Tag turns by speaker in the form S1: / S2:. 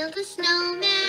S1: build a snowman.